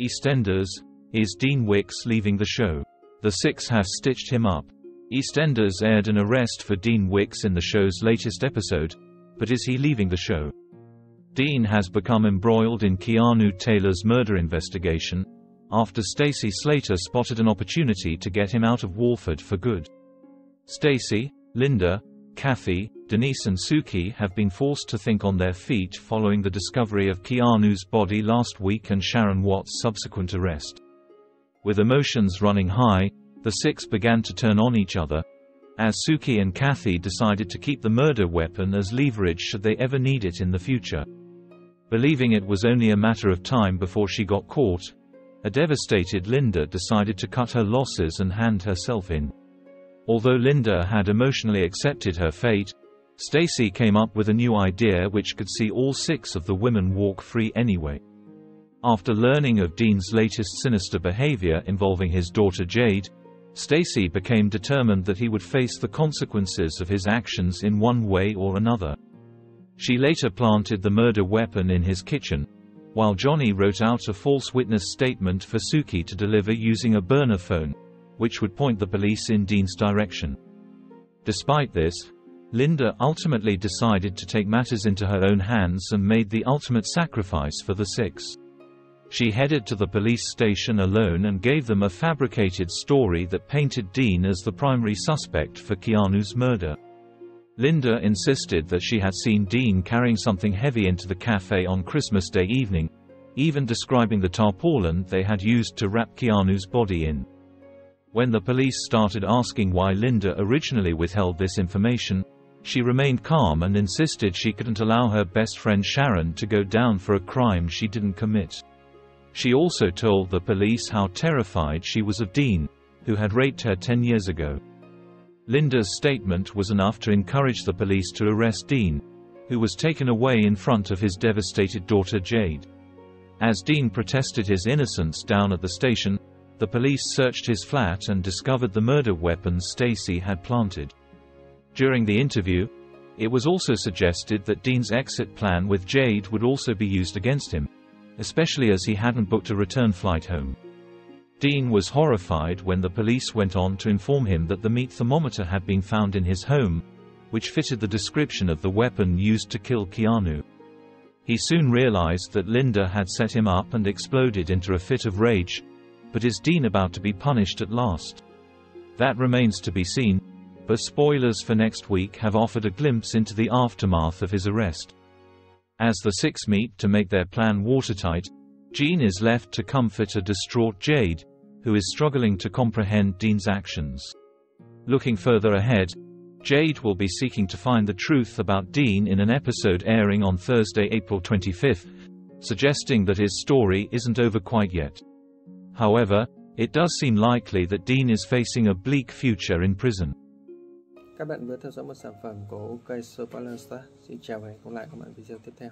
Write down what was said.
EastEnders, is Dean Wicks leaving the show? The Six have stitched him up. EastEnders aired an arrest for Dean Wicks in the show's latest episode, but is he leaving the show? Dean has become embroiled in Keanu Taylor's murder investigation, after Stacey Slater spotted an opportunity to get him out of Walford for good. Stacey, Linda, Kathy, Denise and Suki have been forced to think on their feet following the discovery of Keanu's body last week and Sharon Watts' subsequent arrest. With emotions running high, the six began to turn on each other, as Suki and Kathy decided to keep the murder weapon as leverage should they ever need it in the future. Believing it was only a matter of time before she got caught, a devastated Linda decided to cut her losses and hand herself in. Although Linda had emotionally accepted her fate, Stacey came up with a new idea which could see all six of the women walk free anyway. After learning of Dean's latest sinister behavior involving his daughter Jade, Stacey became determined that he would face the consequences of his actions in one way or another. She later planted the murder weapon in his kitchen, while Johnny wrote out a false witness statement for Suki to deliver using a burner phone, which would point the police in Dean's direction. Despite this, Linda ultimately decided to take matters into her own hands and made the ultimate sacrifice for the six. She headed to the police station alone and gave them a fabricated story that painted Dean as the primary suspect for Keanu's murder. Linda insisted that she had seen Dean carrying something heavy into the cafe on Christmas Day evening, even describing the tarpaulin they had used to wrap Keanu's body in. When the police started asking why Linda originally withheld this information, she remained calm and insisted she couldn't allow her best friend Sharon to go down for a crime she didn't commit. She also told the police how terrified she was of Dean, who had raped her 10 years ago. Linda's statement was enough to encourage the police to arrest Dean, who was taken away in front of his devastated daughter Jade. As Dean protested his innocence down at the station, the police searched his flat and discovered the murder weapons Stacey had planted. During the interview, it was also suggested that Dean's exit plan with Jade would also be used against him, especially as he hadn't booked a return flight home. Dean was horrified when the police went on to inform him that the meat thermometer had been found in his home, which fitted the description of the weapon used to kill Keanu. He soon realized that Linda had set him up and exploded into a fit of rage, but is Dean about to be punished at last? That remains to be seen, but spoilers for next week have offered a glimpse into the aftermath of his arrest. As the six meet to make their plan watertight, Jean is left to comfort a distraught Jade, who is struggling to comprehend Dean's actions. Looking further ahead, Jade will be seeking to find the truth about Dean in an episode airing on Thursday, April 25, suggesting that his story isn't over quite yet. However, it does seem likely that Dean is facing a bleak future in prison. Các bạn vừa theo dõi một sản phẩm của OK Spoiler Xin chào và hẹn gặp lại các bạn video tiếp theo.